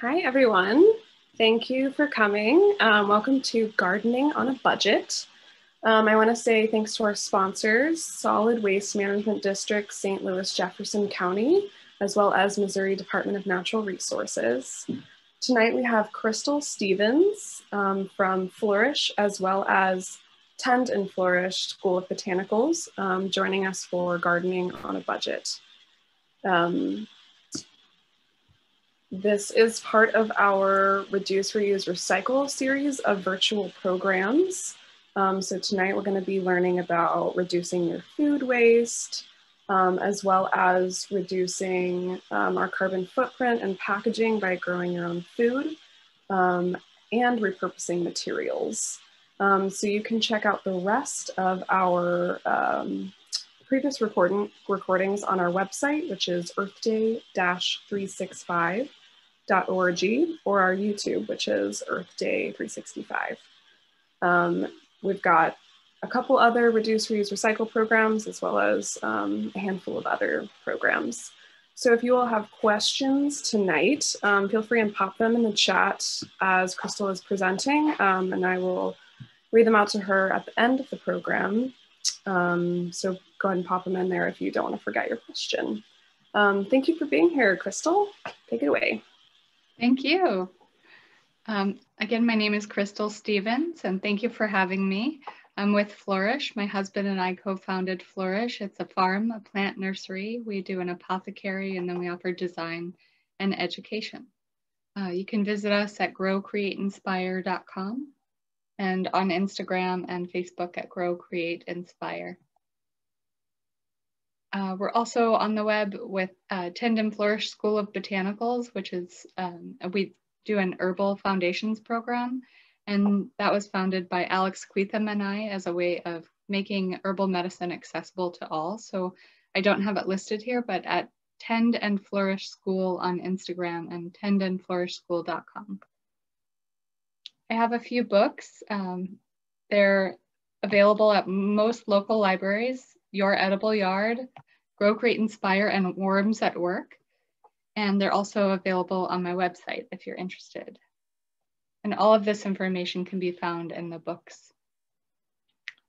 Hi, everyone. Thank you for coming. Um, welcome to Gardening on a Budget. Um, I want to say thanks to our sponsors, Solid Waste Management District, St. Louis Jefferson County, as well as Missouri Department of Natural Resources. Tonight we have Crystal Stevens um, from Flourish, as well as Tend and Flourish School of Botanicals, um, joining us for Gardening on a Budget. Um, this is part of our Reduce, Reuse, Recycle series of virtual programs. Um, so tonight we're going to be learning about reducing your food waste, um, as well as reducing um, our carbon footprint and packaging by growing your own food um, and repurposing materials. Um, so you can check out the rest of our um, previous recording, recordings on our website, which is earthday-365.org or our YouTube, which is Earth Day 365. Um, We've got a couple other reduce, reuse, recycle programs, as well as um, a handful of other programs. So if you all have questions tonight, um, feel free and pop them in the chat as Crystal is presenting, um, and I will read them out to her at the end of the program. Um, so go ahead and pop them in there if you don't want to forget your question. Um, thank you for being here, Crystal. Take it away. Thank you. Um, again, my name is Crystal Stevens, and thank you for having me. I'm with Flourish. My husband and I co-founded Flourish. It's a farm, a plant nursery. We do an apothecary, and then we offer design and education. Uh, you can visit us at growcreateinspire.com and on Instagram and Facebook at Grow Create Inspire. Uh, we're also on the web with uh, Tend and Flourish School of Botanicals, which is, um, we do an herbal foundations program. And that was founded by Alex Quetham and I as a way of making herbal medicine accessible to all. So I don't have it listed here, but at Tend and Flourish School on Instagram and tendandflourishschool.com. I have a few books. Um, they're available at most local libraries, Your Edible Yard, Grow, Create, Inspire, and Worms at Work and they're also available on my website if you're interested. And all of this information can be found in the books.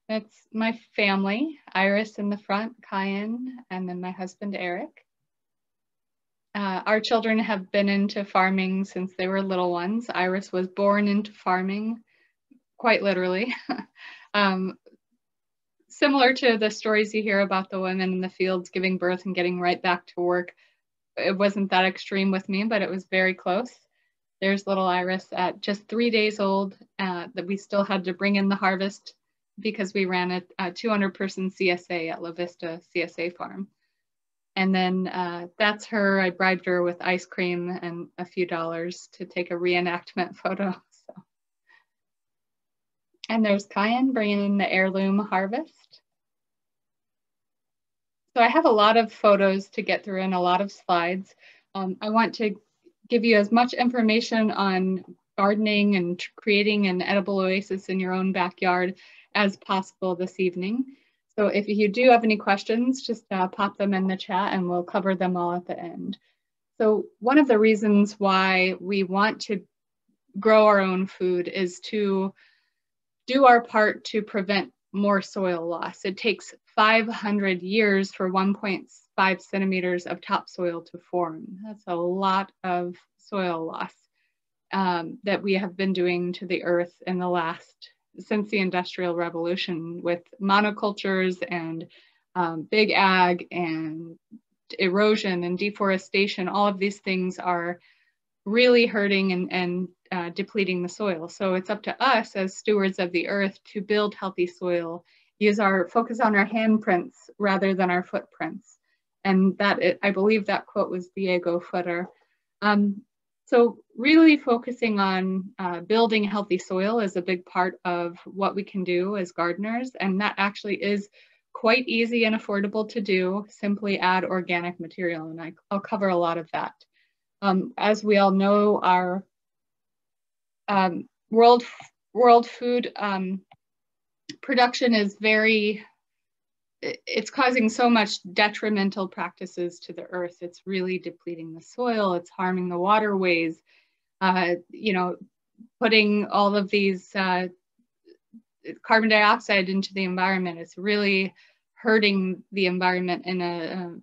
That's my family, Iris in the front, Cayenne, and then my husband, Eric. Uh, our children have been into farming since they were little ones. Iris was born into farming, quite literally. um, similar to the stories you hear about the women in the fields giving birth and getting right back to work, it wasn't that extreme with me, but it was very close. There's little Iris at just three days old uh, that we still had to bring in the harvest because we ran a, a 200 person CSA at La Vista CSA farm. And then uh, that's her. I bribed her with ice cream and a few dollars to take a reenactment photo. And there's Cayenne bringing in the heirloom harvest. So I have a lot of photos to get through and a lot of slides. Um, I want to give you as much information on gardening and creating an edible oasis in your own backyard as possible this evening. So if you do have any questions, just uh, pop them in the chat and we'll cover them all at the end. So one of the reasons why we want to grow our own food is to do our part to prevent more soil loss. It takes 500 years for 1.5 centimeters of topsoil to form. That's a lot of soil loss um, that we have been doing to the earth in the last, since the Industrial Revolution with monocultures and um, big ag and erosion and deforestation. All of these things are really hurting and, and uh, depleting the soil. So it's up to us as stewards of the earth to build healthy soil use our focus on our handprints rather than our footprints. And that it, I believe that quote was Diego Footer. Um, so really focusing on uh, building healthy soil is a big part of what we can do as gardeners. And that actually is quite easy and affordable to do. Simply add organic material and I, will cover a lot of that. Um, as we all know, our um, world, world food um, production is very, it's causing so much detrimental practices to the earth. It's really depleting the soil, it's harming the waterways, uh, you know, putting all of these uh, carbon dioxide into the environment is really hurting the environment in a, a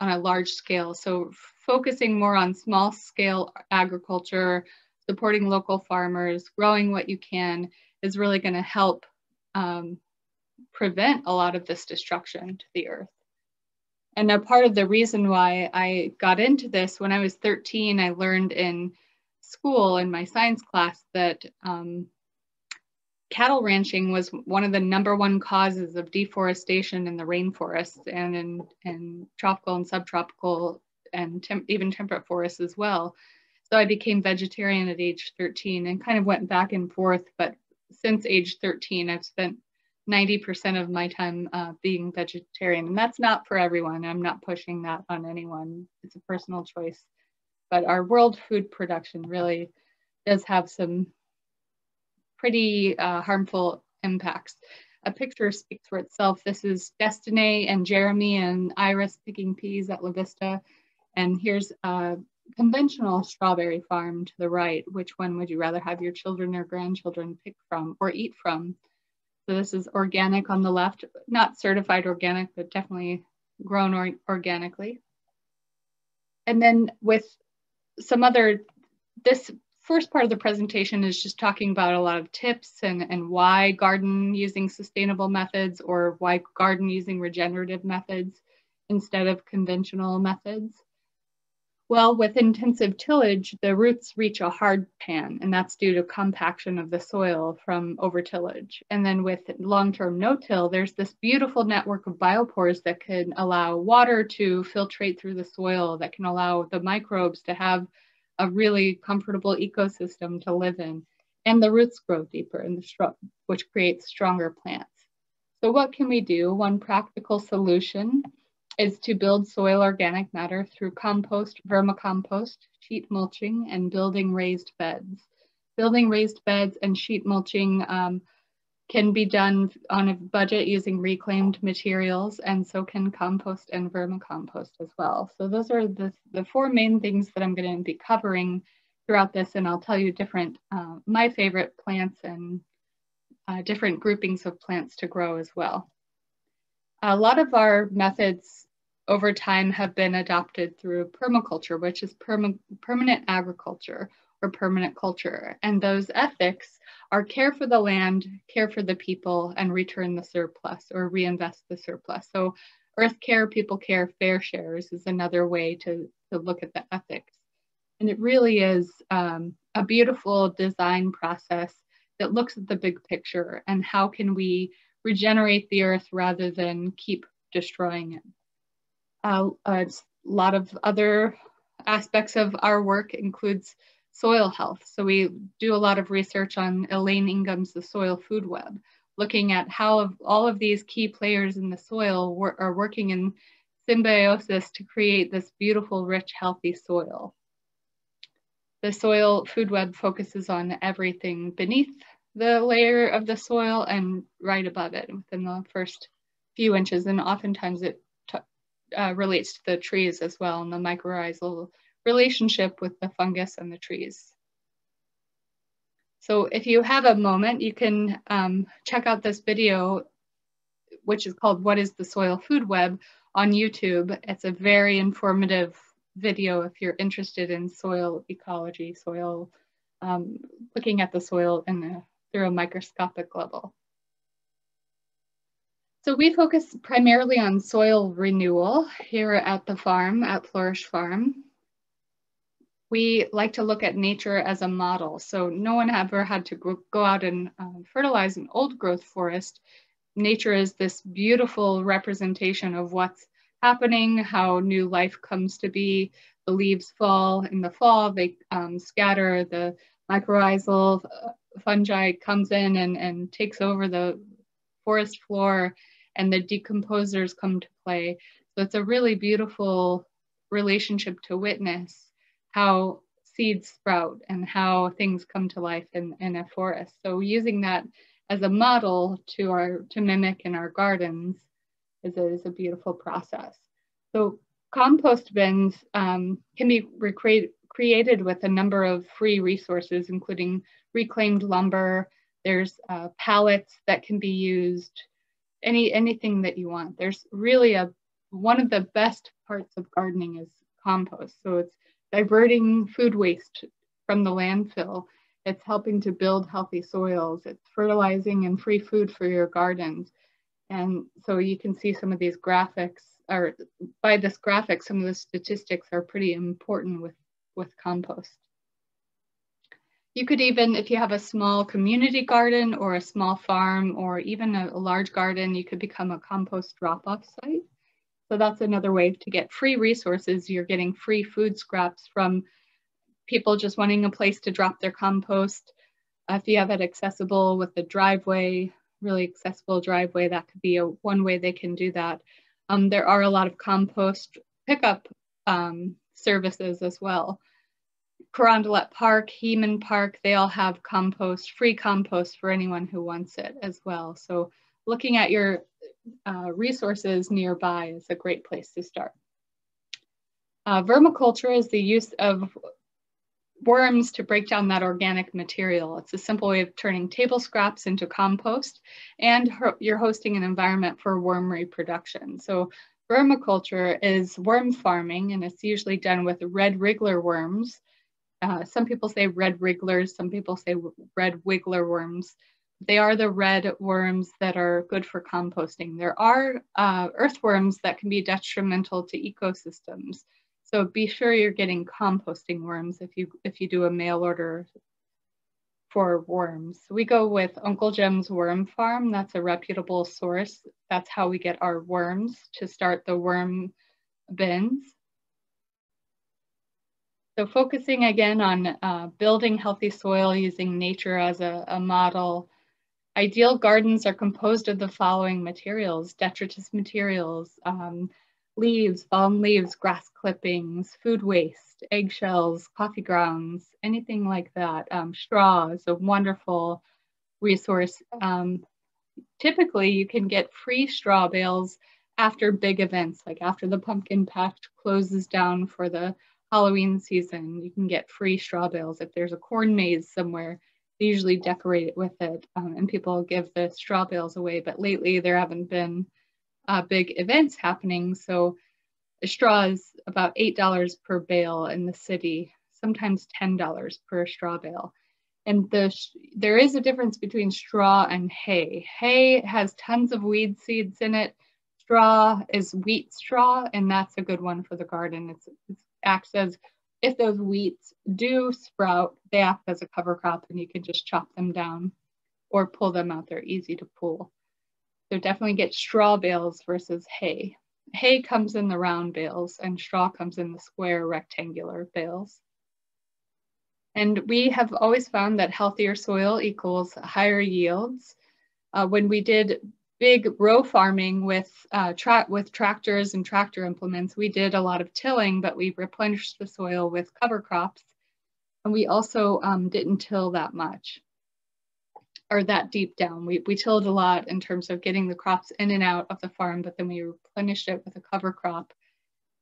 on a large scale. So focusing more on small scale agriculture, supporting local farmers, growing what you can is really going to help um, prevent a lot of this destruction to the earth. And a part of the reason why I got into this when I was 13, I learned in school in my science class that um, cattle ranching was one of the number one causes of deforestation in the rainforests and in, in tropical and subtropical and tem even temperate forests as well. So I became vegetarian at age 13 and kind of went back and forth. But since age 13, I've spent 90% of my time uh, being vegetarian. And that's not for everyone. I'm not pushing that on anyone. It's a personal choice. But our world food production really does have some pretty uh, harmful impacts. A picture speaks for itself. This is Destiny and Jeremy and Iris picking peas at La Vista. And here's a conventional strawberry farm to the right. Which one would you rather have your children or grandchildren pick from or eat from? So this is organic on the left, not certified organic, but definitely grown or organically. And then with some other, this first part of the presentation is just talking about a lot of tips and, and why garden using sustainable methods or why garden using regenerative methods instead of conventional methods. Well, with intensive tillage, the roots reach a hard pan, and that's due to compaction of the soil from over tillage. And then with long-term no-till, there's this beautiful network of biopores that can allow water to filtrate through the soil, that can allow the microbes to have a really comfortable ecosystem to live in. And the roots grow deeper in the shrub, which creates stronger plants. So what can we do? One practical solution is to build soil organic matter through compost, vermicompost, sheet mulching, and building raised beds. Building raised beds and sheet mulching um, can be done on a budget using reclaimed materials, and so can compost and vermicompost as well. So those are the, the four main things that I'm going to be covering throughout this, and I'll tell you different, uh, my favorite plants and uh, different groupings of plants to grow as well. A lot of our methods over time have been adopted through permaculture, which is perma permanent agriculture or permanent culture. And those ethics are care for the land, care for the people, and return the surplus or reinvest the surplus. So earth care, people care, fair shares is another way to, to look at the ethics. And it really is um, a beautiful design process that looks at the big picture and how can we regenerate the earth rather than keep destroying it. Uh, a lot of other aspects of our work includes soil health. So we do a lot of research on Elaine Ingham's The Soil Food Web, looking at how all of these key players in the soil wor are working in symbiosis to create this beautiful, rich, healthy soil. The soil food web focuses on everything beneath the layer of the soil and right above it within the first few inches. And oftentimes it uh, relates to the trees as well and the mycorrhizal relationship with the fungus and the trees. So if you have a moment, you can um, check out this video, which is called What is the Soil Food Web on YouTube. It's a very informative video if you're interested in soil ecology, soil, um, looking at the soil in through a microscopic level. So we focus primarily on soil renewal here at the farm, at Flourish Farm. We like to look at nature as a model. So no one ever had to go out and um, fertilize an old growth forest. Nature is this beautiful representation of what's happening, how new life comes to be. The leaves fall in the fall, they um, scatter, the mycorrhizal uh, fungi comes in and, and takes over the forest floor and the decomposers come to play. So it's a really beautiful relationship to witness how seeds sprout and how things come to life in, in a forest. So using that as a model to our to mimic in our gardens is a, is a beautiful process. So compost bins um, can be recreate, created with a number of free resources, including reclaimed lumber. There's uh, pallets that can be used, any anything that you want. There's really a one of the best parts of gardening is compost. So it's diverting food waste from the landfill. It's helping to build healthy soils. It's fertilizing and free food for your gardens. And so you can see some of these graphics, or by this graphic, some of the statistics are pretty important with, with compost. You could even, if you have a small community garden or a small farm or even a, a large garden, you could become a compost drop-off site. So that's another way to get free resources. You're getting free food scraps from people just wanting a place to drop their compost. Uh, if you have it accessible with a driveway, really accessible driveway, that could be a, one way they can do that. Um, there are a lot of compost pickup um, services as well. Carondelet Park, Heman Park, they all have compost, free compost for anyone who wants it as well. So looking at your uh, resources nearby is a great place to start. Uh, vermiculture is the use of worms to break down that organic material. It's a simple way of turning table scraps into compost and you're hosting an environment for worm reproduction. So vermiculture is worm farming and it's usually done with red wriggler worms. Uh, some people say red wrigglers, some people say red wiggler worms. They are the red worms that are good for composting. There are uh, earthworms that can be detrimental to ecosystems. So be sure you're getting composting worms if you if you do a mail order for worms. We go with Uncle Jim's Worm Farm. That's a reputable source. That's how we get our worms to start the worm bins. So focusing again on uh, building healthy soil using nature as a, a model Ideal gardens are composed of the following materials, detritus materials, um, leaves, fallen leaves, grass clippings, food waste, eggshells, coffee grounds, anything like that. Um, straw is a wonderful resource. Um, typically, you can get free straw bales after big events, like after the pumpkin patch closes down for the Halloween season. You can get free straw bales if there's a corn maze somewhere they usually decorate it with it um, and people give the straw bales away. But lately there haven't been uh, big events happening. So a straw is about $8 per bale in the city, sometimes $10 per straw bale. And the there is a difference between straw and hay. Hay has tons of weed seeds in it. Straw is wheat straw, and that's a good one for the garden. It's, it acts as if those wheats do sprout, they act as a cover crop and you can just chop them down or pull them out. They're easy to pull. So definitely get straw bales versus hay. Hay comes in the round bales and straw comes in the square rectangular bales. And we have always found that healthier soil equals higher yields. Uh, when we did big row farming with uh, tra with tractors and tractor implements. We did a lot of tilling, but we replenished the soil with cover crops. And we also um, didn't till that much or that deep down. We, we tilled a lot in terms of getting the crops in and out of the farm, but then we replenished it with a cover crop.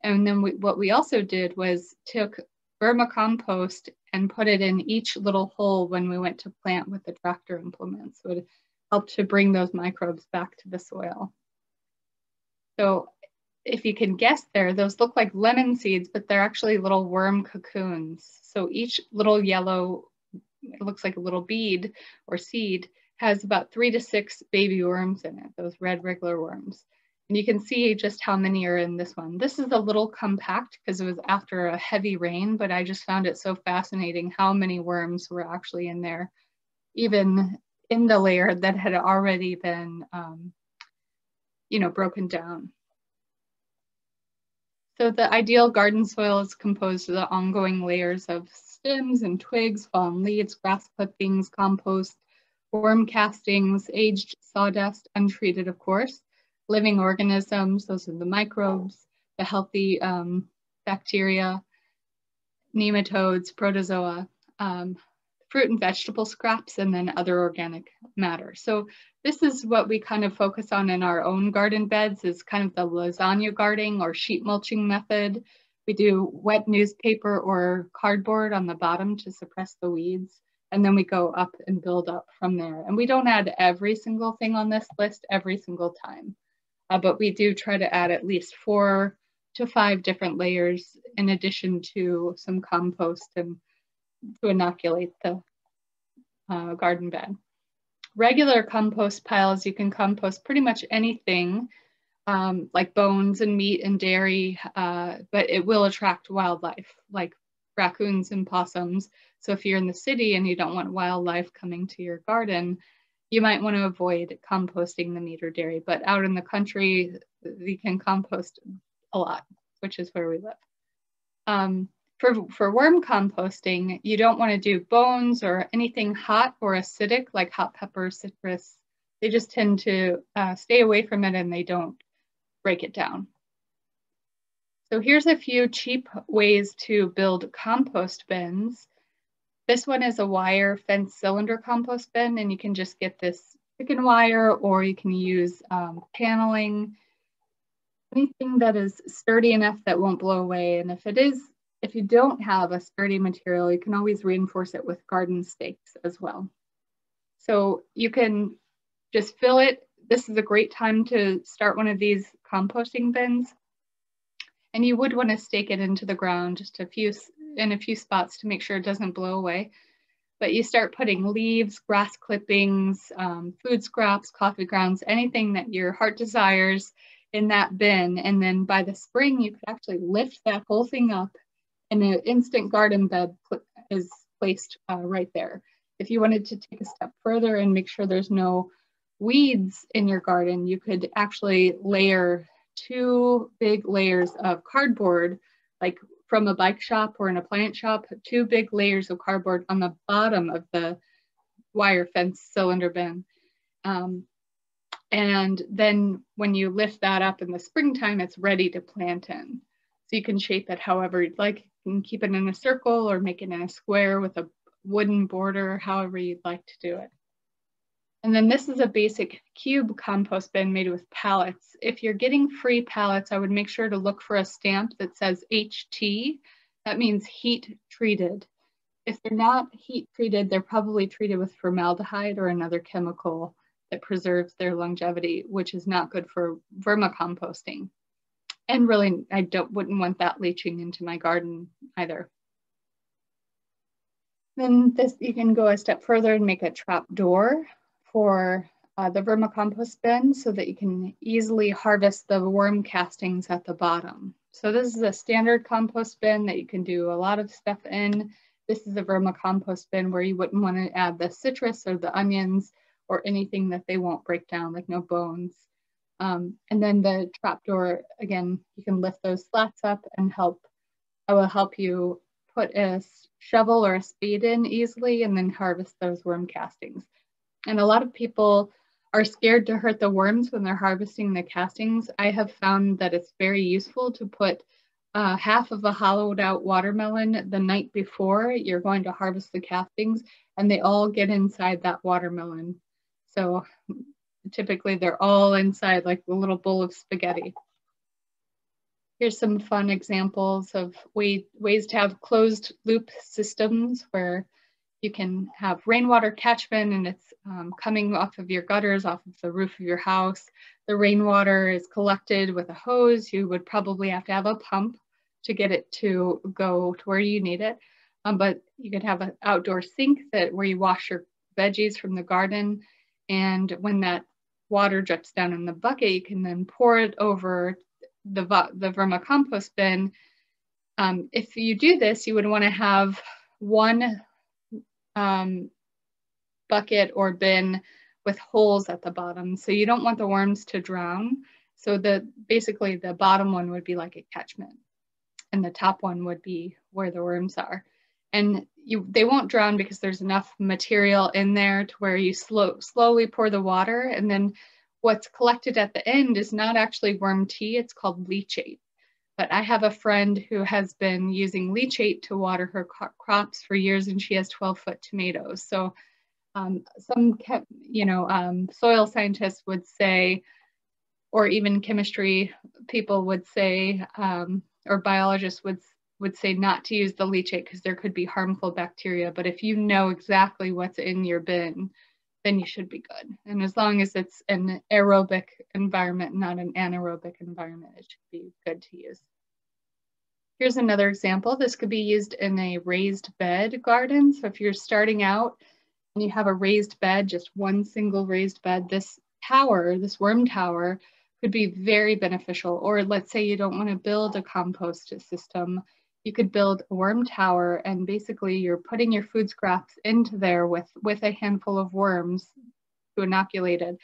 And then we, what we also did was took vermicompost and put it in each little hole when we went to plant with the tractor implement. So it help to bring those microbes back to the soil. So if you can guess there, those look like lemon seeds, but they're actually little worm cocoons. So each little yellow, it looks like a little bead or seed, has about three to six baby worms in it, those red wriggler worms. And you can see just how many are in this one. This is a little compact because it was after a heavy rain, but I just found it so fascinating how many worms were actually in there, even in the layer that had already been, um, you know, broken down. So the ideal garden soil is composed of the ongoing layers of stems and twigs, fallen leaves, grass clippings, compost, worm castings, aged sawdust, untreated, of course, living organisms, those are the microbes, the healthy um, bacteria, nematodes, protozoa, um, fruit and vegetable scraps, and then other organic matter. So this is what we kind of focus on in our own garden beds is kind of the lasagna gardening or sheet mulching method. We do wet newspaper or cardboard on the bottom to suppress the weeds. And then we go up and build up from there. And we don't add every single thing on this list every single time, uh, but we do try to add at least four to five different layers in addition to some compost and to inoculate the uh, garden bed. Regular compost piles, you can compost pretty much anything um, like bones and meat and dairy, uh, but it will attract wildlife like raccoons and possums. So if you're in the city and you don't want wildlife coming to your garden, you might want to avoid composting the meat or dairy. But out in the country, you can compost a lot, which is where we live. Um, for, for worm composting, you don't want to do bones or anything hot or acidic like hot pepper, citrus. They just tend to uh, stay away from it and they don't break it down. So here's a few cheap ways to build compost bins. This one is a wire fence cylinder compost bin and you can just get this chicken wire or you can use um, paneling, anything that is sturdy enough that won't blow away. And if it is if you don't have a sturdy material, you can always reinforce it with garden stakes as well. So you can just fill it. This is a great time to start one of these composting bins. And you would want to stake it into the ground just a few in a few spots to make sure it doesn't blow away. But you start putting leaves, grass clippings, um, food scraps, coffee grounds, anything that your heart desires in that bin. And then by the spring, you could actually lift that whole thing up and an instant garden bed is placed uh, right there. If you wanted to take a step further and make sure there's no weeds in your garden, you could actually layer two big layers of cardboard, like from a bike shop or an appliance shop, two big layers of cardboard on the bottom of the wire fence cylinder bin. Um, and then when you lift that up in the springtime, it's ready to plant in. So you can shape it however you'd like. You can keep it in a circle or make it in a square with a wooden border, however you'd like to do it. And then this is a basic cube compost bin made with pallets. If you're getting free pallets, I would make sure to look for a stamp that says HT. That means heat treated. If they're not heat treated, they're probably treated with formaldehyde or another chemical that preserves their longevity, which is not good for vermicomposting and really I don't wouldn't want that leaching into my garden either. Then this you can go a step further and make a trap door for uh, the vermicompost bin so that you can easily harvest the worm castings at the bottom. So this is a standard compost bin that you can do a lot of stuff in. This is a vermicompost bin where you wouldn't want to add the citrus or the onions or anything that they won't break down, like no bones. Um, and then the trapdoor, again, you can lift those slats up and help, I will help you put a shovel or a spade in easily and then harvest those worm castings. And a lot of people are scared to hurt the worms when they're harvesting the castings. I have found that it's very useful to put uh, half of a hollowed out watermelon the night before you're going to harvest the castings and they all get inside that watermelon. So typically they're all inside like a little bowl of spaghetti. Here's some fun examples of way, ways to have closed loop systems where you can have rainwater catchment and it's um, coming off of your gutters, off of the roof of your house. The rainwater is collected with a hose. You would probably have to have a pump to get it to go to where you need it. Um, but you could have an outdoor sink that where you wash your veggies from the garden. And when that water drips down in the bucket, you can then pour it over the, the vermicompost bin. Um, if you do this, you would want to have one um, bucket or bin with holes at the bottom. So you don't want the worms to drown. So the basically the bottom one would be like a catchment and the top one would be where the worms are and you they won't drown because there's enough material in there to where you slow, slowly pour the water. And then what's collected at the end is not actually worm tea it's called leachate. But i have a friend who has been using leachate to water her crops for years and she has 12 foot tomatoes. So um, some you know um, soil scientists would say or even chemistry people would say um, or biologists would would say not to use the leachate because there could be harmful bacteria. But if you know exactly what's in your bin, then you should be good. And as long as it's an aerobic environment, not an anaerobic environment, it should be good to use. Here's another example. This could be used in a raised bed garden. So if you're starting out and you have a raised bed, just one single raised bed, this tower, this worm tower, could be very beneficial. Or let's say you don't want to build a compost system you could build a worm tower and basically you're putting your food scraps into there with, with a handful of worms to inoculate it.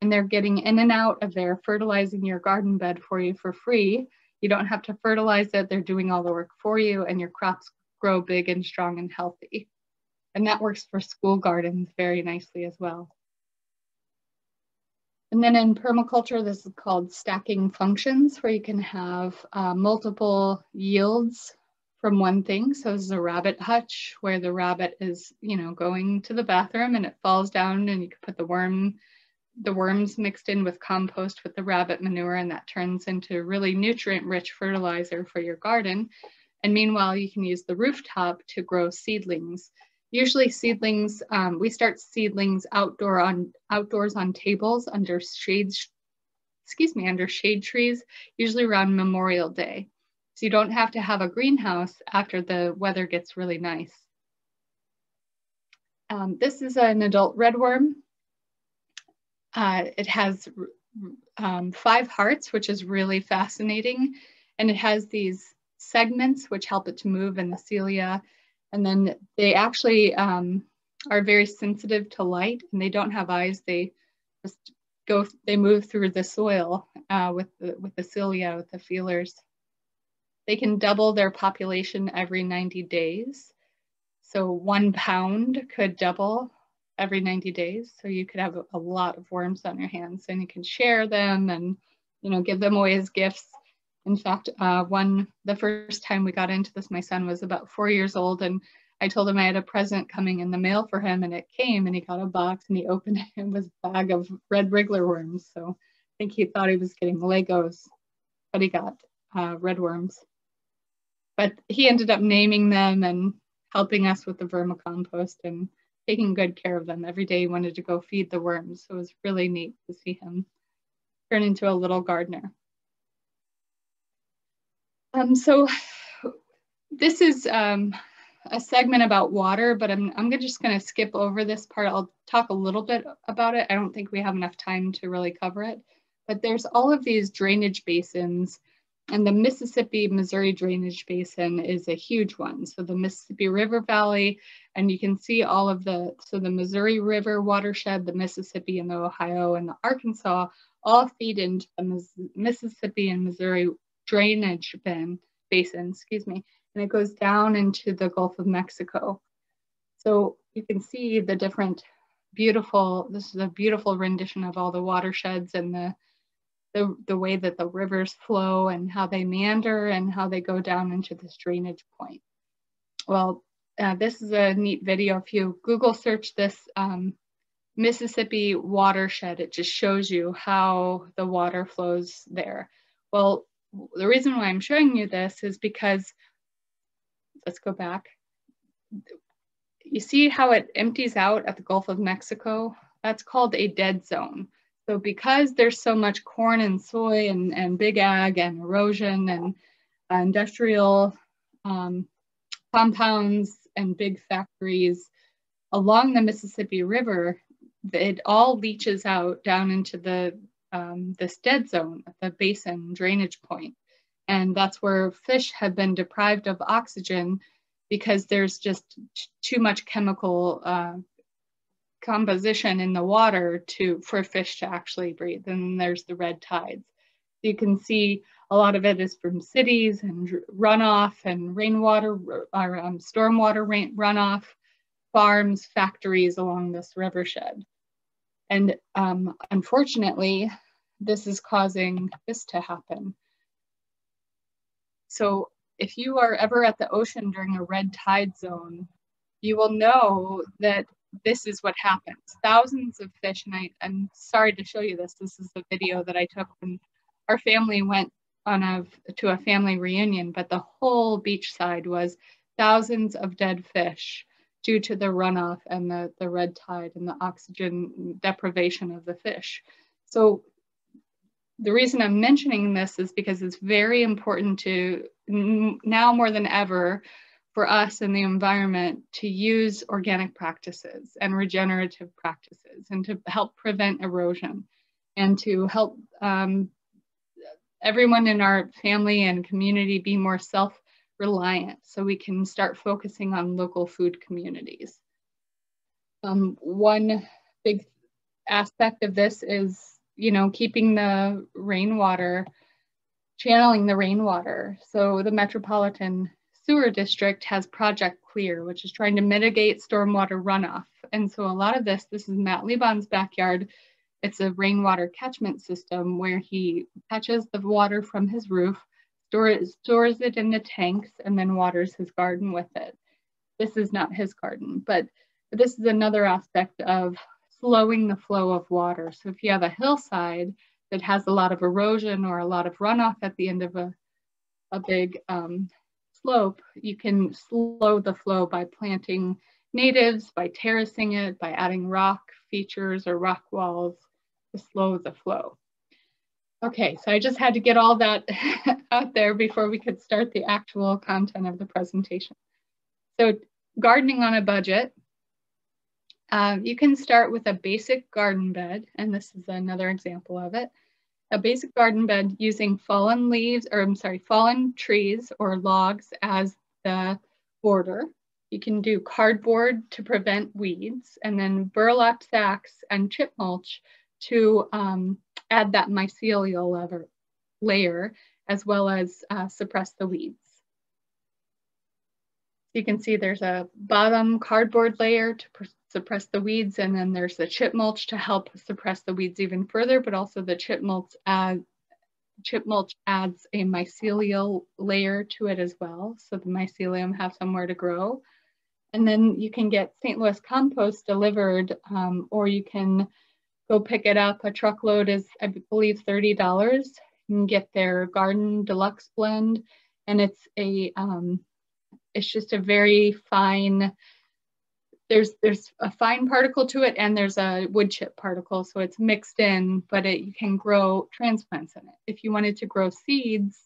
And they're getting in and out of there, fertilizing your garden bed for you for free. You don't have to fertilize it. They're doing all the work for you and your crops grow big and strong and healthy. And that works for school gardens very nicely as well. And then in permaculture, this is called stacking functions, where you can have uh, multiple yields from one thing. So this is a rabbit hutch where the rabbit is, you know, going to the bathroom and it falls down and you can put the worm, the worms mixed in with compost with the rabbit manure and that turns into really nutrient rich fertilizer for your garden. And meanwhile, you can use the rooftop to grow seedlings. Usually seedlings, um, we start seedlings outdoor on outdoors on tables under shade, excuse me, under shade trees, usually around Memorial Day. So you don't have to have a greenhouse after the weather gets really nice. Um, this is an adult redworm. Uh, it has um, five hearts, which is really fascinating. And it has these segments which help it to move in the cilia. And then they actually um, are very sensitive to light and they don't have eyes. They just go, they move through the soil uh, with, the, with the cilia, with the feelers. They can double their population every 90 days. So one pound could double every 90 days. So you could have a, lot of worms on your hands and you can share them and, you know, give them away as gifts. In fact, uh, one, the first time we got into this, my son was about four years old and I told him I had a present coming in the mail for him and it came and he got a box and he opened it and it was a bag of red wriggler worms. So I think he thought he was getting Legos, but he got uh, red worms but he ended up naming them and helping us with the vermicompost and taking good care of them. Every day he wanted to go feed the worms. So it was really neat to see him turn into a little gardener. Um, so this is um, a segment about water, but I'm, I'm just gonna skip over this part. I'll talk a little bit about it. I don't think we have enough time to really cover it, but there's all of these drainage basins and the Mississippi Missouri Drainage Basin is a huge one. So the Mississippi River Valley, and you can see all of the, so the Missouri River watershed, the Mississippi and the Ohio and the Arkansas all feed into the Mississippi and Missouri drainage bin, basin, excuse me, and it goes down into the Gulf of Mexico. So you can see the different beautiful, this is a beautiful rendition of all the watersheds and the the, the way that the rivers flow and how they meander and how they go down into this drainage point. Well, uh, this is a neat video. If you Google search this um, Mississippi watershed, it just shows you how the water flows there. Well, the reason why I'm showing you this is because, let's go back. You see how it empties out at the Gulf of Mexico? That's called a dead zone. So because there's so much corn and soy and, and big ag and erosion and uh, industrial um, compounds and big factories along the Mississippi River, it all leaches out down into the um, this dead zone, at the basin drainage point. And that's where fish have been deprived of oxygen because there's just too much chemical uh, composition in the water to for fish to actually breathe. And there's the red tides. You can see a lot of it is from cities and runoff and rainwater or um, stormwater rain, runoff, farms, factories along this rivershed. And um, unfortunately, this is causing this to happen. So if you are ever at the ocean during a red tide zone, you will know that this is what happens. Thousands of fish, and I, I'm sorry to show you this. This is a video that I took when our family went on a to a family reunion, but the whole beach side was thousands of dead fish due to the runoff and the, the red tide and the oxygen deprivation of the fish. So the reason I'm mentioning this is because it's very important to now more than ever for us and the environment to use organic practices and regenerative practices and to help prevent erosion and to help um, everyone in our family and community be more self reliant so we can start focusing on local food communities. Um, one big aspect of this is, you know, keeping the rainwater, channeling the rainwater. So the Metropolitan Sewer District has Project Clear, which is trying to mitigate stormwater runoff. And so a lot of this, this is Matt Lebon's backyard. It's a rainwater catchment system where he catches the water from his roof, store, stores it in the tanks, and then waters his garden with it. This is not his garden, but this is another aspect of slowing the flow of water. So if you have a hillside that has a lot of erosion or a lot of runoff at the end of a, a big um, slope, you can slow the flow by planting natives, by terracing it, by adding rock features or rock walls to slow the flow. Okay, so I just had to get all that out there before we could start the actual content of the presentation. So gardening on a budget, uh, you can start with a basic garden bed, and this is another example of it. A basic garden bed using fallen leaves, or I'm sorry, fallen trees or logs as the border. You can do cardboard to prevent weeds, and then burlap sacks and chip mulch to um, add that mycelial lever, layer as well as uh, suppress the weeds. You can see there's a bottom cardboard layer to suppress the weeds and then there's the chip mulch to help suppress the weeds even further, but also the chip mulch, add, chip mulch adds a mycelial layer to it as well. So the mycelium have somewhere to grow. And then you can get St. Louis compost delivered um, or you can go pick it up. A truckload is, I believe, $30. You can get their garden deluxe blend and it's a, um, it's just a very fine, there's, there's a fine particle to it and there's a wood chip particle. So it's mixed in, but it, you can grow transplants in it. If you wanted to grow seeds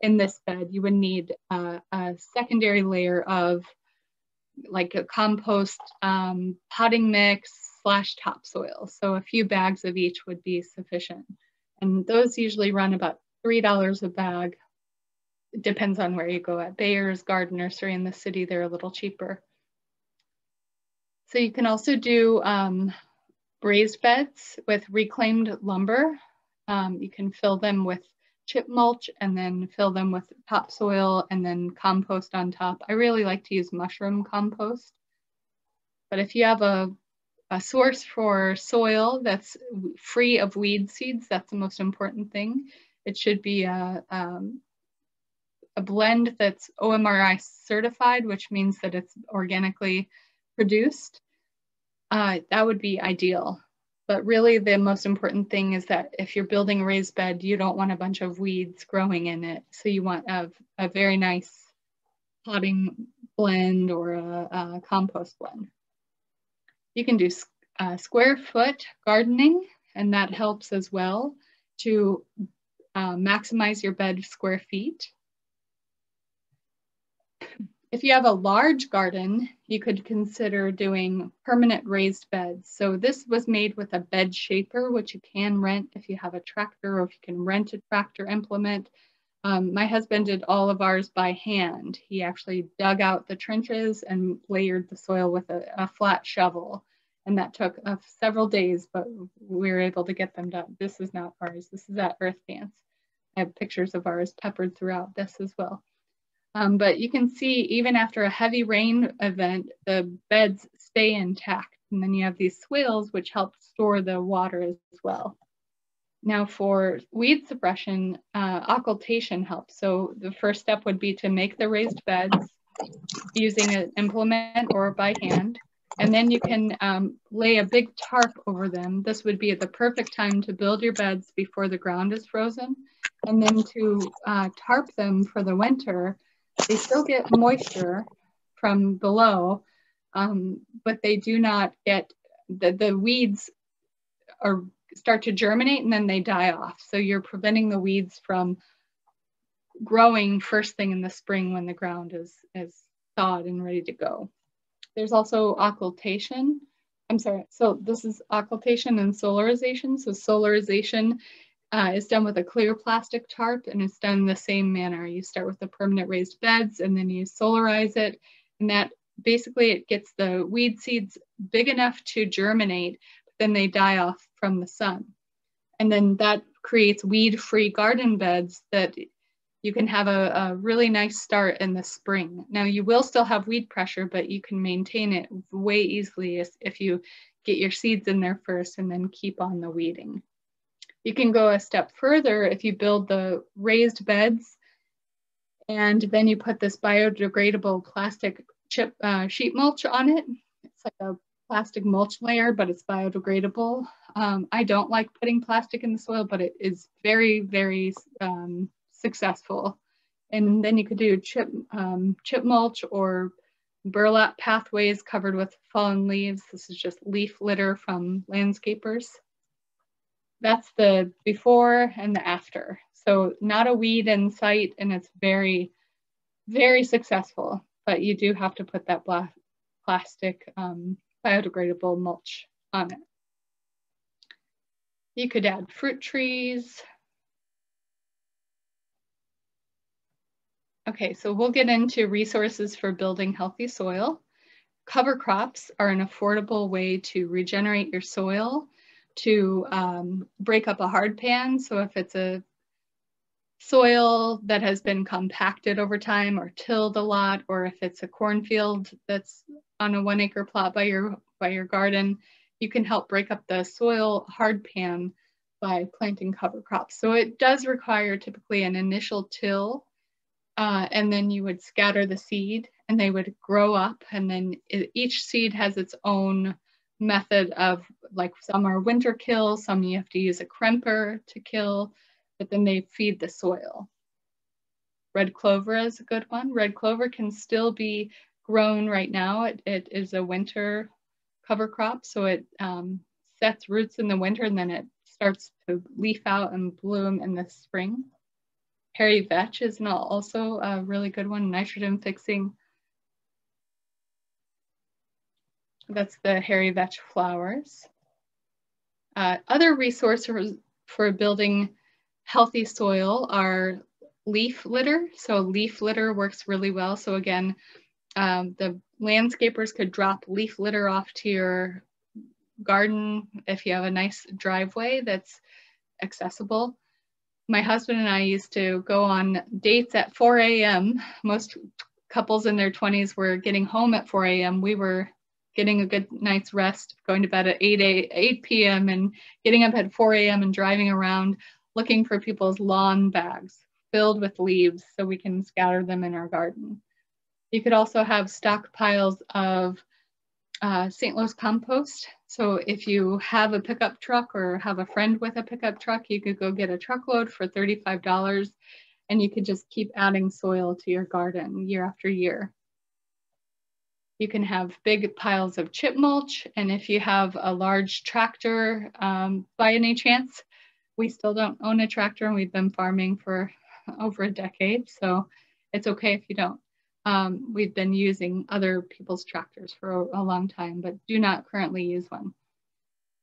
in this bed, you would need a, a secondary layer of like a compost um, potting mix, slash topsoil. So a few bags of each would be sufficient. And those usually run about $3 a bag. It depends on where you go at Bayer's Garden Nursery in the city, they're a little cheaper. So you can also do um, raised beds with reclaimed lumber. Um, you can fill them with chip mulch and then fill them with topsoil and then compost on top. I really like to use mushroom compost. But if you have a a source for soil that's free of weed seeds. That's the most important thing. It should be a, um, a blend that's OMRI certified, which means that it's organically produced. Uh, that would be ideal. But really the most important thing is that if you're building a raised bed, you don't want a bunch of weeds growing in it. So you want a, a very nice potting blend or a, a compost blend. You can do uh, square foot gardening, and that helps as well to uh, maximize your bed square feet. If you have a large garden, you could consider doing permanent raised beds. So this was made with a bed shaper, which you can rent if you have a tractor or if you can rent a tractor implement. Um, my husband did all of ours by hand. He actually dug out the trenches and layered the soil with a, a flat shovel. And that took uh, several days, but we were able to get them done. This is not ours. This is at Earth Dance. I have pictures of ours peppered throughout this as well. Um, but you can see even after a heavy rain event, the beds stay intact. And then you have these swales, which help store the water as well. Now for weed suppression, uh, occultation helps. So the first step would be to make the raised beds using an implement or by hand. And then you can um, lay a big tarp over them. This would be at the perfect time to build your beds before the ground is frozen. And then to uh, tarp them for the winter, they still get moisture from below, um, but they do not get, the, the weeds are start to germinate and then they die off. So you're preventing the weeds from growing first thing in the spring when the ground is, is thawed and ready to go. There's also occultation. I'm sorry, so this is occultation and solarization. So solarization uh, is done with a clear plastic tarp and it's done in the same manner. You start with the permanent raised beds and then you solarize it and that basically it gets the weed seeds big enough to germinate, but then they die off from the sun. And then that creates weed-free garden beds that you can have a, a, really nice start in the spring. Now you will still have weed pressure, but you can maintain it way easily if, if you get your seeds in there first and then keep on the weeding. You can go a step further if you build the raised beds and then you put this biodegradable plastic chip uh, sheet mulch on it. It's like a plastic mulch layer, but it's biodegradable. Um, I don't like putting plastic in the soil, but it is very, very um, successful. And then you could do chip, um, chip mulch or burlap pathways covered with fallen leaves. This is just leaf litter from landscapers. That's the before and the after. So not a weed in sight and it's very, very successful, but you do have to put that plastic um, biodegradable mulch on it. You could add fruit trees, Okay, so we'll get into resources for building healthy soil. Cover crops are an affordable way to regenerate your soil, to um, break up a hard pan. So if it's a soil that has been compacted over time or tilled a lot, or if it's a cornfield that's on a one acre plot by your, by your garden, you can help break up the soil hard pan by planting cover crops. So it does require typically an initial till uh, and then you would scatter the seed and they would grow up and then it, each seed has its own method of like some are winter kill, some you have to use a crimper to kill, but then they feed the soil. Red clover is a good one. Red clover can still be grown right now. It, it is a winter cover crop, so it um, sets roots in the winter and then it starts to leaf out and bloom in the spring. Hairy vetch is not also a really good one, nitrogen fixing. That's the hairy vetch flowers. Uh, other resources for building healthy soil are leaf litter. So leaf litter works really well. So again, um, the landscapers could drop leaf litter off to your garden if you have a nice driveway that's accessible my husband and I used to go on dates at 4 a.m. Most couples in their 20s were getting home at 4 a.m. We were getting a good night's rest, going to bed at 8, 8, 8 p.m. and getting up at 4 a.m. and driving around looking for people's lawn bags filled with leaves so we can scatter them in our garden. You could also have stockpiles of uh, St. Louis compost. So if you have a pickup truck or have a friend with a pickup truck, you could go get a truckload for $35 and you could just keep adding soil to your garden year after year. You can have big piles of chip mulch. And if you have a large tractor, um, by any chance, we still don't own a tractor and we've been farming for over a decade. So it's okay if you don't. Um, we've been using other people's tractors for a, a, long time, but do not currently use one.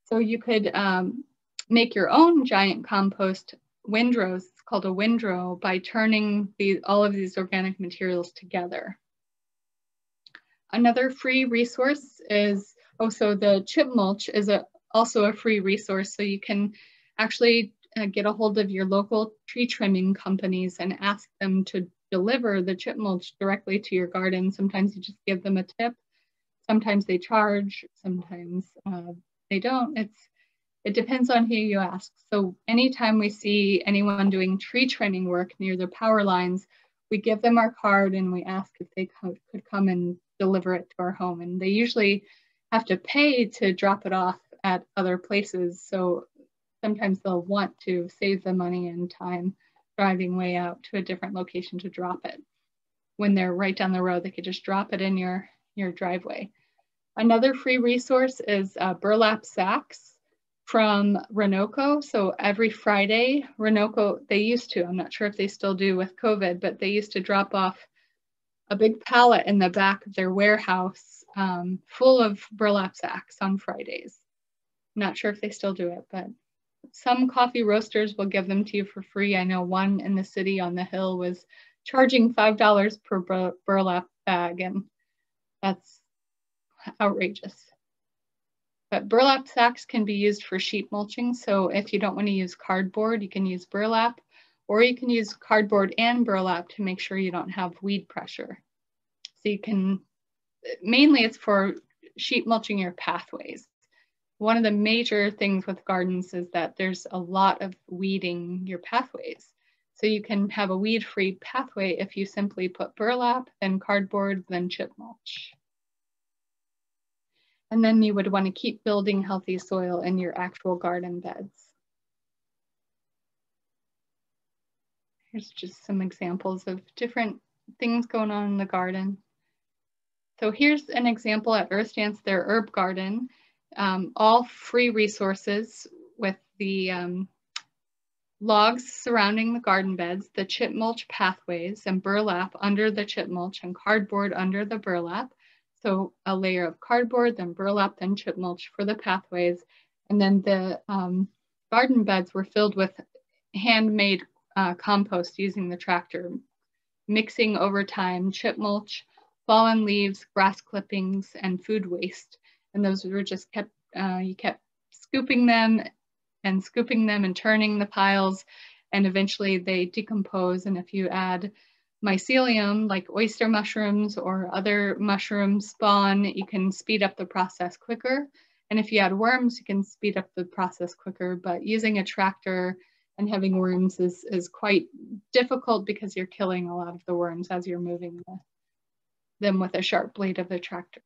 So you could um, make your own giant compost windrows, it's called a windrow, by turning the, all of these organic materials together. Another free resource is, oh, so the chip mulch is a, also a free resource. So you can actually uh, get a hold of your local tree trimming companies and ask them to deliver the chip mulch directly to your garden. Sometimes you just give them a tip. Sometimes they charge, sometimes uh, they don't. It's It depends on who you ask. So anytime we see anyone doing tree trimming work near the power lines, we give them our card and we ask if they co could come and deliver it to our home. And they usually have to pay to drop it off at other places. So sometimes they'll want to save the money and time driving way out to a different location to drop it. When they're right down the road, they could just drop it in your, your driveway. Another free resource is uh, burlap sacks from Ronnoco. So every Friday, Ronnoco, they used to, I'm not sure if they still do with COVID, but they used to drop off a big pallet in the back of their warehouse um, full of burlap sacks on Fridays. Not sure if they still do it, but some coffee roasters will give them to you for free. I know one in the city on the hill was charging $5 per bur burlap bag, and that's outrageous. But burlap sacks can be used for sheet mulching. So if you don't want to use cardboard, you can use burlap, or you can use cardboard and burlap to make sure you don't have weed pressure. So you can, mainly it's for sheet mulching your pathways. One of the major things with gardens is that there's a lot of weeding your pathways. So you can have a weed-free pathway if you simply put burlap, then cardboard, then chip mulch. And then you would want to keep building healthy soil in your actual garden beds. Here's just some examples of different things going on in the garden. So here's an example at Earth Dance, their herb garden. Um, all free resources with the um, logs surrounding the garden beds, the chip mulch pathways and burlap under the chip mulch and cardboard under the burlap. So a layer of cardboard, then burlap, then chip mulch for the pathways. And then the um, garden beds were filled with handmade uh, compost using the tractor, mixing over time chip mulch, fallen leaves, grass clippings, and food waste. And those were just kept, uh, you kept scooping them and scooping them and turning the piles. And eventually they decompose. And if you add mycelium like oyster mushrooms or other mushroom spawn, you can speed up the process quicker. And if you add worms, you can speed up the process quicker, but using a tractor and having worms is, is quite difficult because you're killing a lot of the worms as you're moving the, them with a sharp blade of the tractor.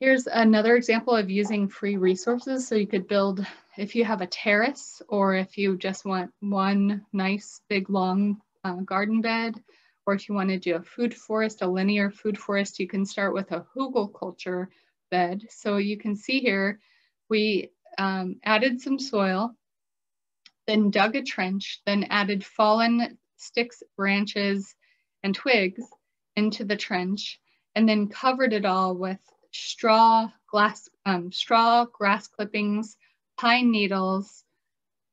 Here's another example of using free resources. So you could build, if you have a terrace or if you just want one nice big long uh, garden bed, or if you want to do a food forest, a linear food forest, you can start with a hugelkultur bed. So you can see here, we um, added some soil, then dug a trench, then added fallen sticks, branches, and twigs into the trench, and then covered it all with straw, glass, um, straw, grass clippings, pine needles,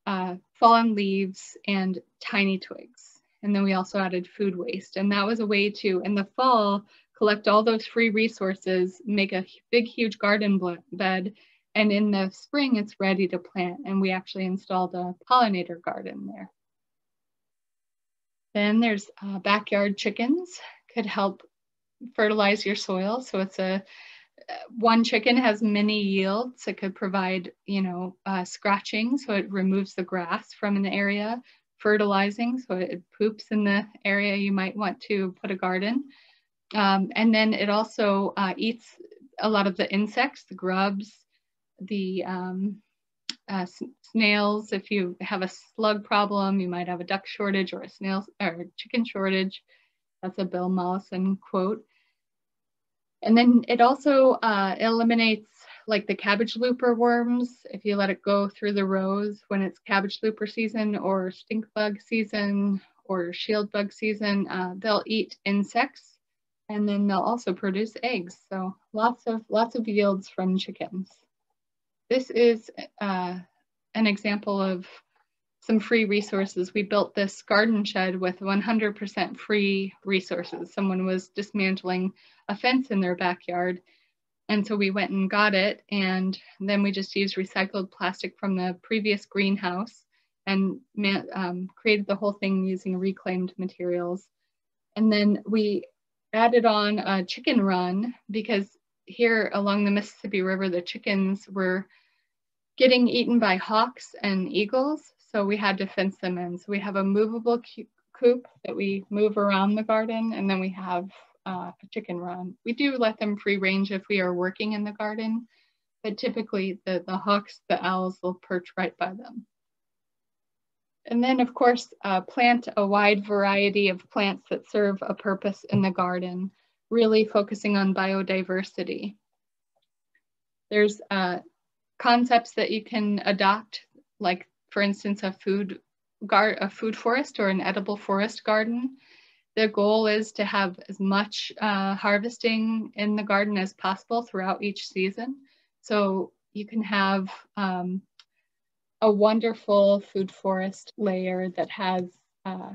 uh, fallen leaves, and tiny twigs. And then we also added food waste. And that was a way to, in the fall, collect all those free resources, make a big, huge garden bed. And in the spring, it's ready to plant. And we actually installed a pollinator garden there. Then there's uh, backyard chickens could help fertilize your soil. So it's a, uh, one chicken has many yields. It could provide, you know, uh, scratching, so it removes the grass from an area fertilizing, so it poops in the area you might want to put a garden. Um, and then it also uh, eats a lot of the insects, the grubs, the um, uh, snails. If you have a slug problem, you might have a duck shortage or a snail or chicken shortage. That's a Bill Mollison quote. And then it also uh, eliminates like the cabbage looper worms, if you let it go through the rows when it's cabbage looper season or stink bug season or shield bug season, uh, they'll eat insects and then they'll also produce eggs. So lots of lots of yields from chickens. This is uh, an example of some free resources. We built this garden shed with 100% free resources. Someone was dismantling a fence in their backyard and so we went and got it, and then we just used recycled plastic from the previous greenhouse and um, created the whole thing using reclaimed materials. And then we added on a chicken run because here along the Mississippi River, the chickens were getting eaten by hawks and eagles. So we had to fence them in. So we have a movable coop that we move around the garden. And then we have uh, a chicken run. We do let them free range if we are working in the garden, but typically the, the hawks, the owls will perch right by them. And then of course, uh, plant a wide variety of plants that serve a purpose in the garden, really focusing on biodiversity. There's uh, concepts that you can adopt, like for instance, a food, gar a food forest or an edible forest garden. The goal is to have as much uh, harvesting in the garden as possible throughout each season. So you can have um, a wonderful food forest layer that has uh,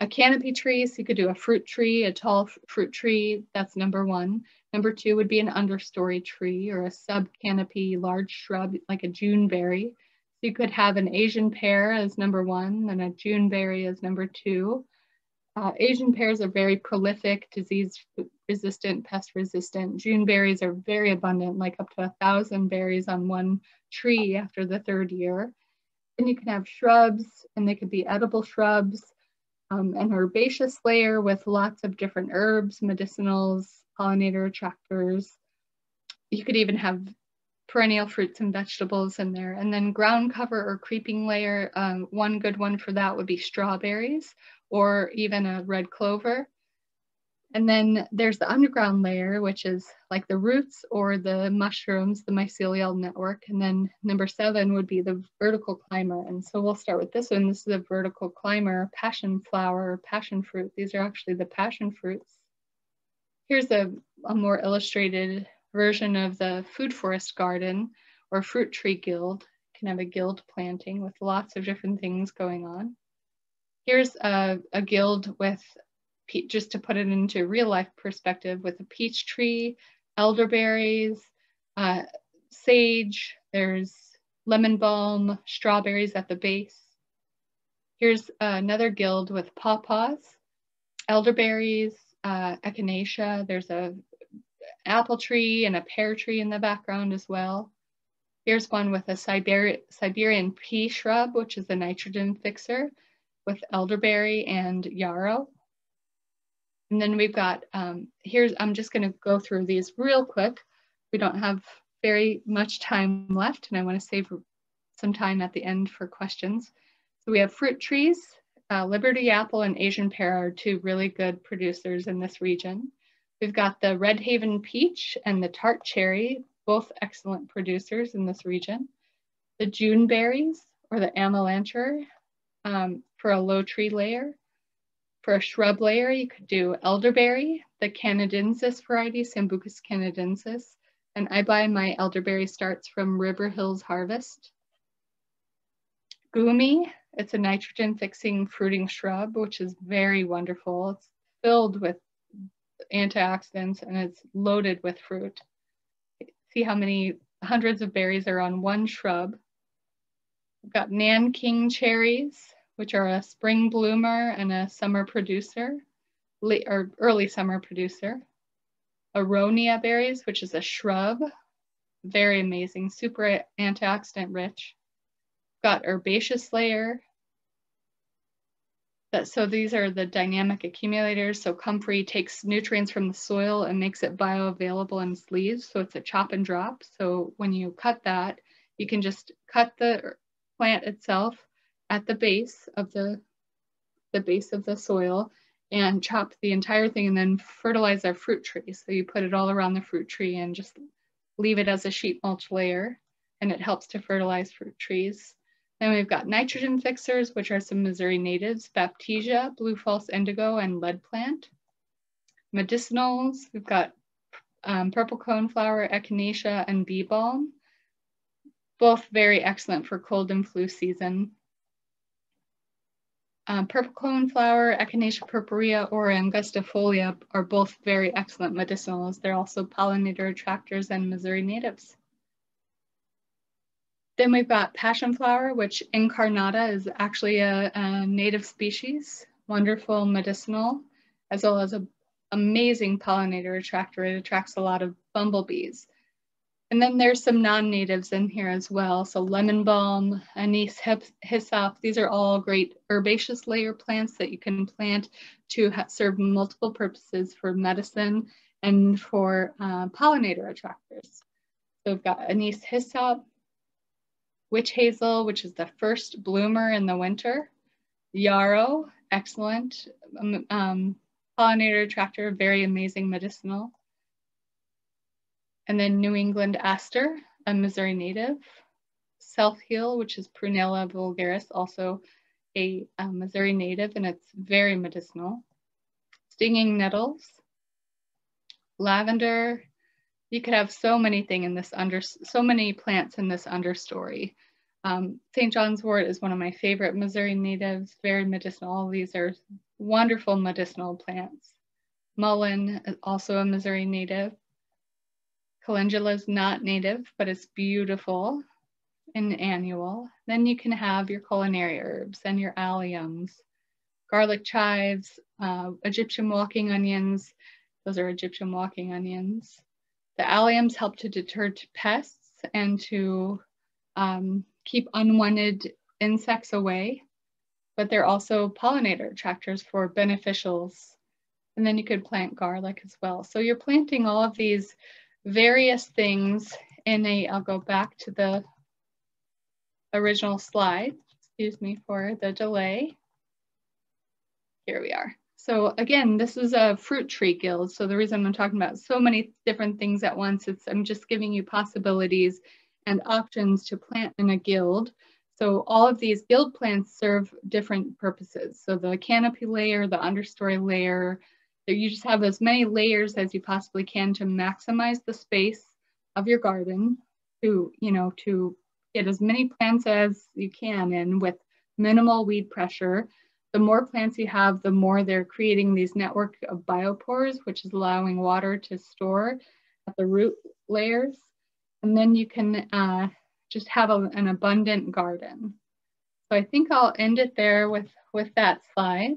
a canopy tree. So you could do a fruit tree, a tall fruit tree. That's number one. Number two would be an understory tree or a sub canopy large shrub like a Juneberry. So you could have an Asian pear as number one and a Juneberry as number two. Uh, Asian pears are very prolific, disease resistant, pest resistant. June berries are very abundant, like up to a thousand berries on one tree after the third year. And you can have shrubs, and they could be edible shrubs, um, an herbaceous layer with lots of different herbs, medicinals, pollinator attractors. You could even have perennial fruits and vegetables in there. And then ground cover or creeping layer, um, one good one for that would be strawberries or even a red clover. And then there's the underground layer, which is like the roots or the mushrooms, the mycelial network. And then number seven would be the vertical climber. And so we'll start with this one. This is a vertical climber, passion flower, passion fruit. These are actually the passion fruits. Here's a, a more illustrated version of the food forest garden or fruit tree guild. Can have a guild planting with lots of different things going on. Here's a, a guild with, just to put it into real life perspective, with a peach tree, elderberries, uh, sage, there's lemon balm, strawberries at the base. Here's another guild with pawpaws, elderberries, uh, echinacea. There's a apple tree and a pear tree in the background as well. Here's one with a Siberi Siberian pea shrub, which is a nitrogen fixer with elderberry and yarrow. And then we've got, um, here's, I'm just gonna go through these real quick. We don't have very much time left and I wanna save some time at the end for questions. So we have fruit trees, uh, Liberty apple and Asian pear are two really good producers in this region. We've got the Red Haven peach and the tart cherry, both excellent producers in this region. The June berries or the amelanchier um, for a low tree layer. For a shrub layer, you could do elderberry, the canadensis variety, Sambucus canadensis. And I buy my elderberry starts from River Hills Harvest. Goumi, it's a nitrogen fixing fruiting shrub, which is very wonderful. It's filled with antioxidants and it's loaded with fruit. See how many hundreds of berries are on one shrub. We've got Nanking cherries, which are a spring bloomer and a summer producer, or early summer producer. Aronia berries, which is a shrub, very amazing, super antioxidant rich. Got herbaceous layer. That, so these are the dynamic accumulators. So comfrey takes nutrients from the soil and makes it bioavailable in its leaves. So it's a chop and drop. So when you cut that, you can just cut the plant itself at the base of the, the base of the soil and chop the entire thing and then fertilize our fruit tree. So you put it all around the fruit tree and just leave it as a sheet mulch layer and it helps to fertilize fruit trees. Then we've got nitrogen fixers, which are some Missouri natives, Baptisia, blue false indigo, and lead plant. Medicinals, we've got um, purple coneflower, echinacea, and bee balm. Both very excellent for cold and flu season. Um, purple coneflower, Echinacea purpurea, or angustifolia are both very excellent medicinals. They're also pollinator attractors and Missouri natives. Then we've got passion flower, which incarnata is actually a, a native species, wonderful medicinal, as well as an amazing pollinator attractor. It attracts a lot of bumblebees. And then there's some non-natives in here as well. So lemon balm, anise hyssop, these are all great herbaceous layer plants that you can plant to serve multiple purposes for medicine and for uh, pollinator attractors. So we've got anise hyssop, witch hazel, which is the first bloomer in the winter, yarrow, excellent um, um, pollinator attractor, very amazing medicinal. And then New England aster, a Missouri native. Self heal, which is Prunella vulgaris, also a, a Missouri native, and it's very medicinal. Stinging nettles, lavender. You could have so many things in this under, so many plants in this understory. Um, St. John's wort is one of my favorite Missouri natives, very medicinal. All these are wonderful medicinal plants. Mullein is also a Missouri native. Calendula is not native, but it's beautiful and annual. Then you can have your culinary herbs and your alliums, garlic chives, uh, Egyptian walking onions. Those are Egyptian walking onions. The alliums help to deter pests and to um, keep unwanted insects away, but they're also pollinator attractors for beneficials. And then you could plant garlic as well. So you're planting all of these various things in a, I'll go back to the original slide, excuse me for the delay. Here we are. So again, this is a fruit tree guild. So the reason I'm talking about so many different things at once, it's I'm just giving you possibilities and options to plant in a guild. So all of these guild plants serve different purposes. So the canopy layer, the understory layer, you just have as many layers as you possibly can to maximize the space of your garden to, you know, to get as many plants as you can in with minimal weed pressure. The more plants you have, the more they're creating these network of biopores, which is allowing water to store at the root layers. And then you can uh, just have a, an abundant garden. So I think I'll end it there with, with that slide.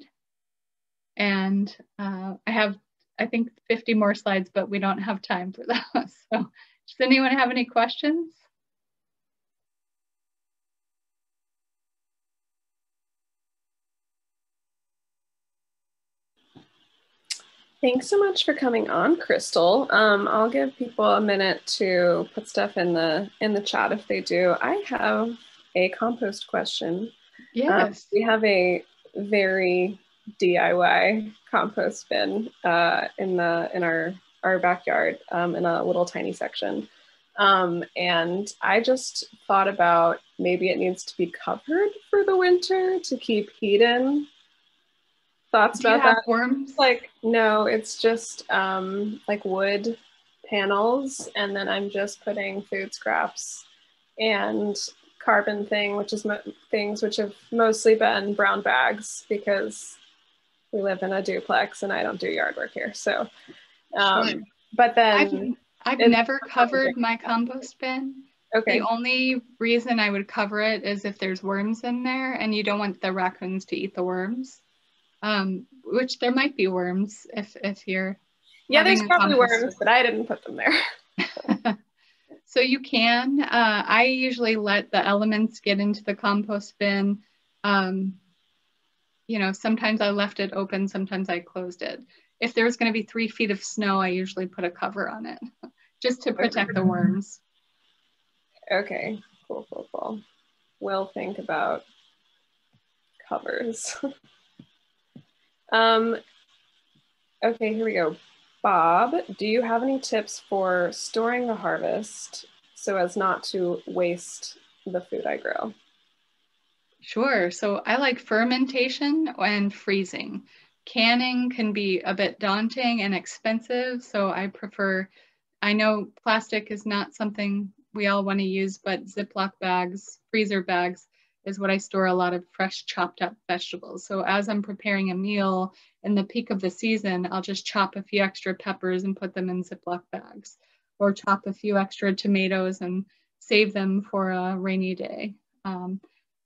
And uh, I have, I think, 50 more slides, but we don't have time for those. So does anyone have any questions? Thanks so much for coming on, Crystal. Um, I'll give people a minute to put stuff in the in the chat if they do. I have a compost question. Yes, we have a very DIY compost bin uh, in the in our our backyard um, in a little tiny section. Um, and I just thought about maybe it needs to be covered for the winter to keep heat in. Thoughts Do about that? Worms? Like no, it's just um, like wood panels, and then I'm just putting food scraps and carbon thing, which is mo- things which have mostly been brown bags because we live in a duplex and I don't do yard work here. So, um, sure. but then I've, I've never covered my compost bin. Okay. The only reason I would cover it is if there's worms in there and you don't want the raccoons to eat the worms. Um, which there might be worms if if you're yeah, there's probably worms, but I didn't put them there. so you can. Uh, I usually let the elements get into the compost bin. Um, you know, sometimes I left it open, sometimes I closed it. If there's going to be three feet of snow, I usually put a cover on it just to protect the worms. Okay, cool, cool, cool. We'll think about covers. Um, okay, here we go. Bob, do you have any tips for storing the harvest so as not to waste the food I grow? Sure. So I like fermentation and freezing. Canning can be a bit daunting and expensive, so I prefer, I know plastic is not something we all want to use, but Ziploc bags, freezer bags is what I store a lot of fresh chopped up vegetables. So as I'm preparing a meal in the peak of the season, I'll just chop a few extra peppers and put them in Ziploc bags or chop a few extra tomatoes and save them for a rainy day. Um,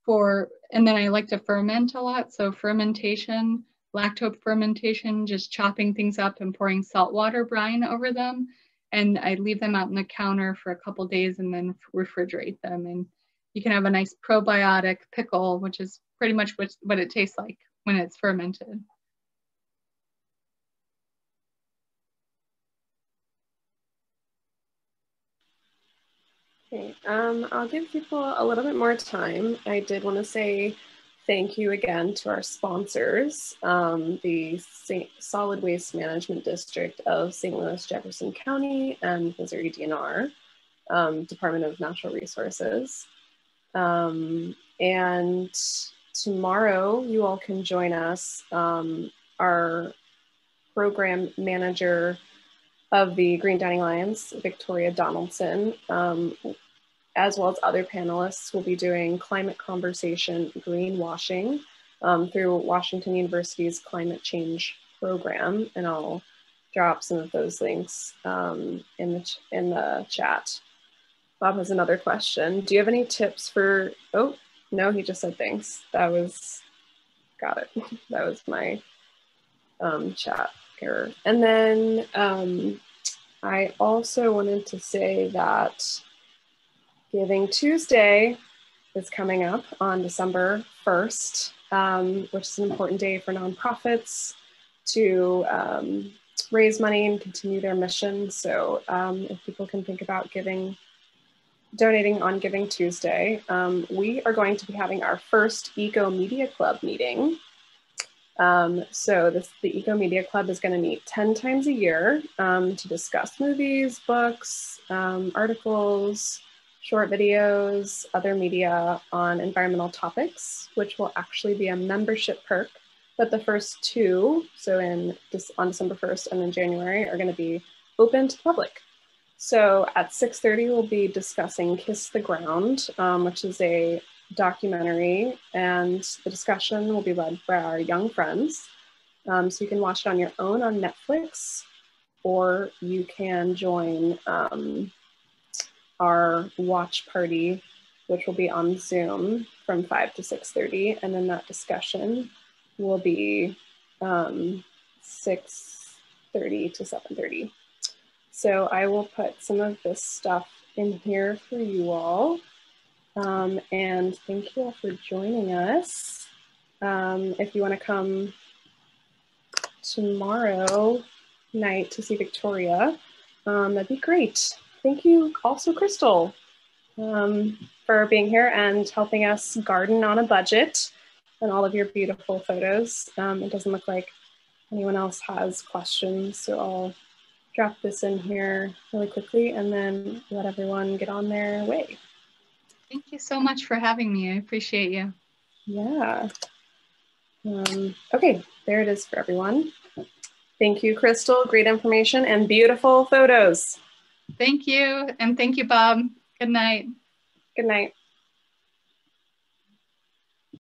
for, and then I like to ferment a lot. So fermentation, lacto fermentation, just chopping things up and pouring saltwater brine over them and I leave them out on the counter for a couple days and then refrigerate them. And you can have a nice probiotic pickle, which is pretty much what, what it tastes like when it's fermented. Okay, um, I'll give people a little bit more time. I did want to say thank you again to our sponsors, um, the St. Solid Waste Management District of St. Louis Jefferson County and Missouri DNR, um, Department of Natural Resources. Um, and tomorrow you all can join us. Um, our program manager of the Green Dining Alliance, Victoria Donaldson, um, as well as other panelists, will be doing climate conversation greenwashing um, through Washington University's climate change program. And I'll drop some of those links um, in, the in the chat. Bob has another question. Do you have any tips for, oh, no, he just said thanks. That was, got it. That was my um, chat error. And then um, I also wanted to say that Giving Tuesday is coming up on December 1st, um, which is an important day for nonprofits to um, raise money and continue their mission. So um, if people can think about giving, donating on Giving Tuesday, um, we are going to be having our first Eco Media Club meeting um, so this, the Eco Media Club is going to meet 10 times a year um, to discuss movies, books, um, articles, short videos, other media on environmental topics, which will actually be a membership perk. But the first two, so in on December 1st and in January, are going to be open to the public. So at 6.30, we'll be discussing Kiss the Ground, um, which is a documentary, and the discussion will be led by our young friends. Um, so you can watch it on your own on Netflix, or you can join um, our watch party, which will be on Zoom from 5 to 6.30. And then that discussion will be um, 6.30 to 7.30. So I will put some of this stuff in here for you all. Um, and thank you all for joining us. Um, if you want to come tomorrow night to see Victoria, um, that'd be great. Thank you also, Crystal, um, for being here and helping us garden on a budget and all of your beautiful photos. Um, it doesn't look like anyone else has questions, so I'll drop this in here really quickly and then let everyone get on their way. Thank you so much for having me. I appreciate you. Yeah. Um, okay, there it is for everyone. Thank you, Crystal. Great information and beautiful photos. Thank you. And thank you, Bob. Good night. Good night.